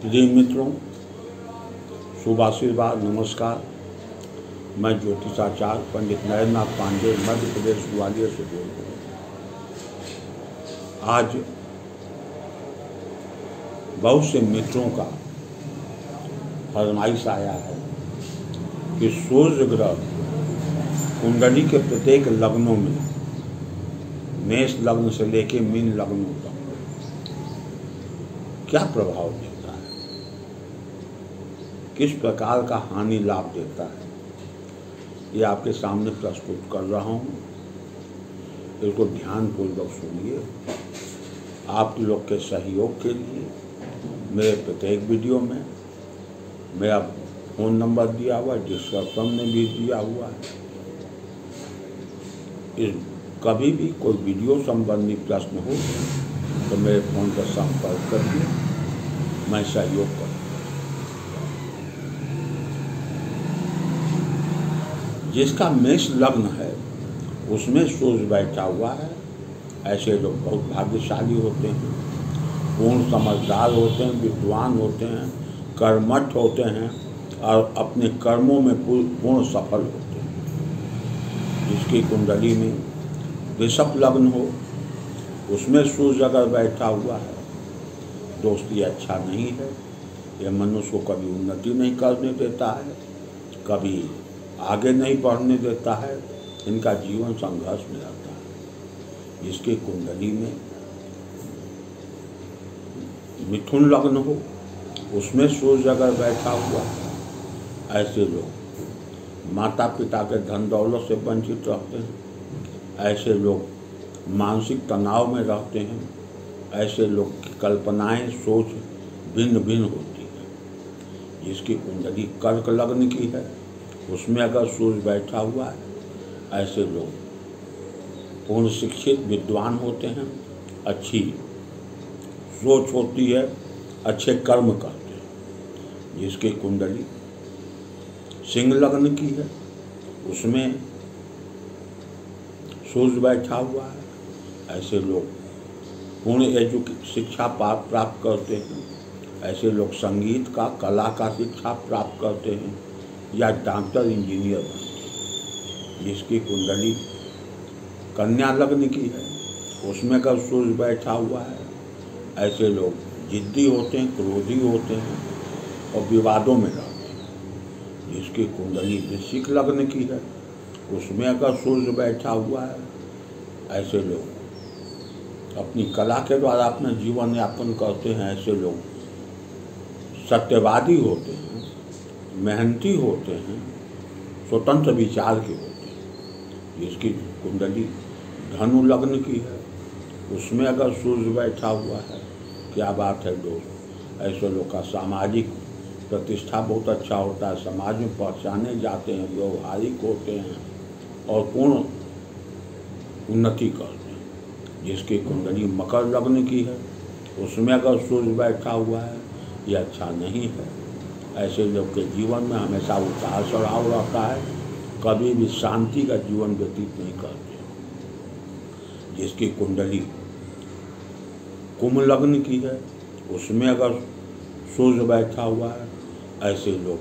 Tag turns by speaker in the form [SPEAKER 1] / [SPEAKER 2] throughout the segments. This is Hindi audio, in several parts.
[SPEAKER 1] प्रिय मित्रों, शुभ आशीर्वाद, नमस्कार। मैं ज्योतिषाचार्य पंडित नरेंद्रनाथ पांडे, मध्य प्रदेश ग्वालियर से बोल रहा हूँ। आज बहुत से मित्रों का फरमाइश आया है कि सूर्य ग्रह कुंडली के प्रत्येक लग्नों में, मेष लग्न से लेके मीन लग्नों तक क्या प्रभाव है? किस प्रकार का हानि लाभ देता है? ये आपके सामने प्रस्तुत कर रहा हूँ। इसको ध्यानपूर्वक सुनिए। आप लोग के सहयोग के लिए, मेरे प्रत्येक वीडियो में, मेरा फ़ोन नंबर दिया हुआ है डिस्क्रिप्शन में भी दिया हुआ है। इस कभी भी कोई वीडियो संबंधी प्रश्न हो तो मेरे फ़ोन पर संपर्क करिए। मैं सहयोग करूँ जिसका मेष लग्न है, उसमें सूर्य बैठा हुआ है। ऐसे लोग बहुत भाग्यशाली होते हैं, पूर्ण समझदार होते हैं, विद्वान होते हैं, कर्मठ होते हैं और अपने कर्मों में पूर्ण सफल होते हैं। जिसकी कुंडली में ऋषभ लग्न हो, उसमें सूर्य अगर बैठा हुआ है, दोस्ती अच्छा नहीं है। यह मनुष्य को कभी उन्नति नहीं करने देता है, कभी आगे नहीं बढ़ने देता है, इनका जीवन संघर्ष में रहता है। जिसकी कुंडली में मिथुन लग्न हो, उसमें सूर्य अगर बैठा हुआ ऐसे लोग माता पिता के धन दौलत से वंचित रहते हैं, ऐसे लोग मानसिक तनाव में रहते हैं, ऐसे लोग की कल्पनाएँ, सोच भिन्न भिन्न होती है। जिसकी कुंडली कर्क लग्न की है। उसमें अगर सूर्य बैठा हुआ है, ऐसे लोग पूर्ण शिक्षित, विद्वान होते हैं, अच्छी सोच होती है, अच्छे कर्म करते हैं। जिसकी कुंडली सिंह लग्न की है, उसमें सूर्य बैठा हुआ है, ऐसे लोग पूर्ण एजुके, शिक्षा प्राप्त करते हैं, ऐसे लोग संगीत का, कला का शिक्षा प्राप्त करते हैं। या डॉक्टर, इंजीनियर बनते जिसकी कुंडली कन्या लग्न की है, उसमें अगर सूर्य बैठा हुआ है। ऐसे लोग जिद्दी होते हैं, क्रोधी होते हैं और विवादों में रहते हैं। जिसकी कुंडली वृश्चिक लग्न की है, उसमें अगर सूर्य बैठा हुआ है। ऐसे लोग अपनी कला के द्वारा अपना जीवन यापन करते हैं। ऐसे लोग सत्यवादी होते हैं। मेहनती होते हैं, स्वतंत्र विचार के होते हैं। जिसकी कुंडली धनु लग्न की है, उसमें अगर सूर्य बैठा हुआ है, क्या बात है दोस्त? ऐसे लोग का सामाजिक प्रतिष्ठा बहुत अच्छा होता है। समाज में पहचाने जाते हैं, व्यवहारिक होते हैं और पूर्ण उन्नति करते हैं। जिसकी कुंडली मकर लग्न की है, उसमें अगर सूर्य बैठा हुआ है, ये अच्छा नहीं है। ऐसे लोग के जीवन में हमेशा उतार चढ़ाव रहता है। कभी भी शांति का जीवन व्यतीत नहीं करते। जिसकी कुंडली कुंभ लग्न की है, उसमें अगर सूर्य बैठा हुआ है, ऐसे लोग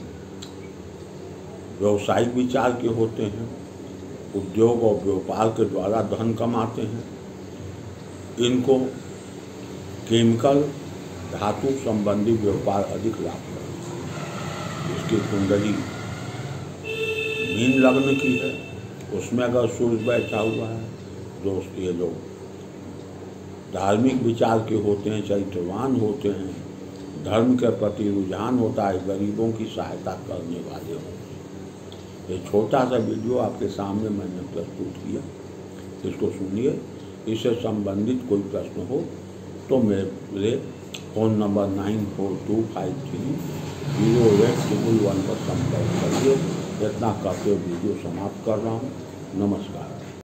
[SPEAKER 1] व्यवसायिक विचार के होते हैं, उद्योग और व्यापार के द्वारा धन कमाते हैं। इनको केमिकल, धातु संबंधी व्यापार अधिक लाभ इसकी कुंडली मीन लग्न की है, उसमें अगर सूर्य बैठा हुआ है, दोस्त ये लोग धार्मिक विचार के होते हैं, चरित्रवान होते हैं, धर्म के प्रति रुझान होता है, गरीबों की सहायता करने वाले हों। ये छोटा सा वीडियो आपके सामने मैंने प्रस्तुत किया। इसको सुनिए। इससे संबंधित कोई प्रश्न हो तो मेरे phone number nine four two five three zero eight triple one पर संपर्क करिए। इतना काफ़ी वीडियो समाप्त कर रहा हूँ। नमस्कार।